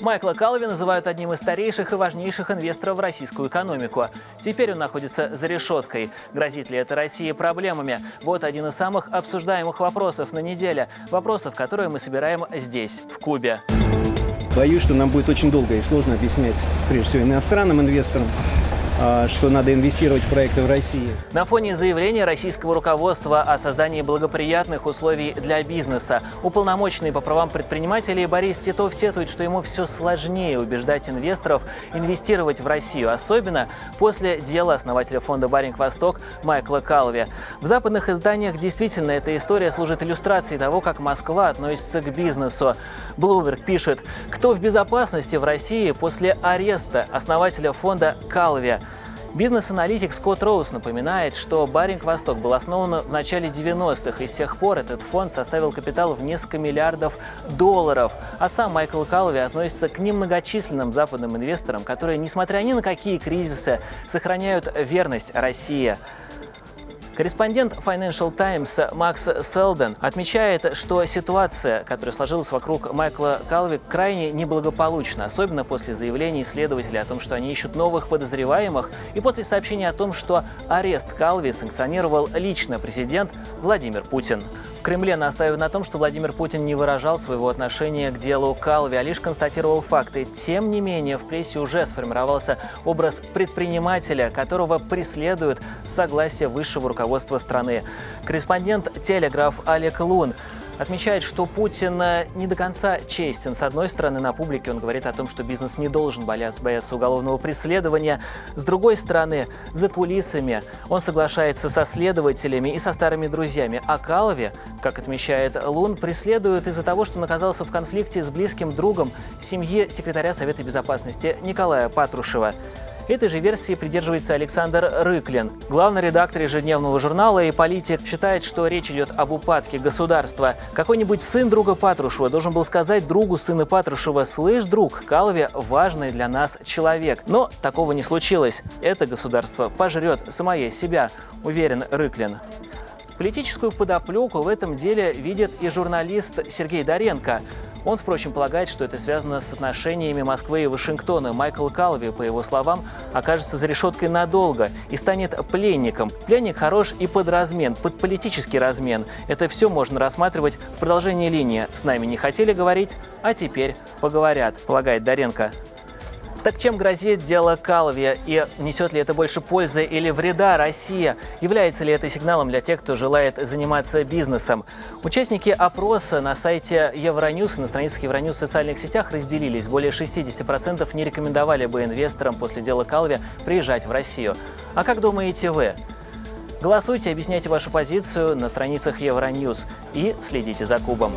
Майкла Калви называют одним из старейших и важнейших инвесторов в российскую экономику. Теперь он находится за решеткой. Грозит ли это России проблемами? Вот один из самых обсуждаемых вопросов на неделе. Вопросов, которые мы собираем здесь, в Кубе. Боюсь, что нам будет очень долго и сложно объяснять, прежде всего, иностранным инвесторам, что надо инвестировать в проекты в России. На фоне заявления российского руководства о создании благоприятных условий для бизнеса, уполномоченный по правам предпринимателей Борис Титов сетует, что ему все сложнее убеждать инвесторов инвестировать в Россию, особенно после дела основателя фонда «Баринг Восток» Майкла Калви. В западных изданиях действительно эта история служит иллюстрацией того, как Москва относится к бизнесу. Bloomberg пишет, кто в безопасности в России после ареста основателя фонда Калви. Бизнес-аналитик Скотт Роуз напоминает, что Баринг Восток был основан в начале 90-х, и с тех пор этот фонд составил капитал в несколько миллиардов долларов. А сам Майкл Калви относится к немногочисленным западным инвесторам, которые, несмотря ни на какие кризисы, сохраняют верность России. Корреспондент Financial Times Макс Селден отмечает, что ситуация, которая сложилась вокруг Майкла Калви, крайне неблагополучна, особенно после заявлений следователей о том, что они ищут новых подозреваемых, и после сообщения о том, что арест Калви санкционировал лично президент Владимир Путин. В Кремле настаивают на том, что Владимир Путин не выражал своего отношения к делу Калви, а лишь констатировал факты. Тем не менее, в прессе уже сформировался образ предпринимателя, которого преследуют согласие высшего руководства руководства страны. Корреспондент «Телеграф» Олег Лун отмечает, что Путин не до конца честен. С одной стороны, на публике он говорит о том, что бизнес не должен бояться, уголовного преследования. С другой стороны, за кулисами он соглашается со следователями и со старыми друзьями. А Калви, как отмечает Лун, преследует из-за того, что он оказался в конфликте с близким другом семьи секретаря Совета Безопасности Николая Патрушева. Этой же версии придерживается Александр Рыклин. Главный редактор ежедневного журнала и политик считает, что речь идет об упадке государства. Какой-нибудь сын друга Патрушева должен был сказать другу сына Патрушева «Слышь, друг, Калове важный для нас человек». Но такого не случилось. Это государство пожрет самое себя, уверен Рыклин. Политическую подоплеку в этом деле видит и журналист Сергей Доренко. Он, впрочем, полагает, что это связано с отношениями Москвы и Вашингтона. Майкл Калви, по его словам, окажется за решеткой надолго и станет пленником. Пленник хорош и под размен, под политический размен. Это все можно рассматривать в продолжении линии. С нами не хотели говорить, а теперь поговорят, полагает Доренко. Так чем грозит дело Калви и несет ли это больше пользы или вреда России? Является ли это сигналом для тех, кто желает заниматься бизнесом? Участники опроса на сайте Евроньюз и на страницах Евроньюз в социальных сетях разделились. Более 60% не рекомендовали бы инвесторам после дела Калви приезжать в Россию. А как думаете вы? Голосуйте, объясняйте вашу позицию на страницах Евроньюз и следите за Кубом.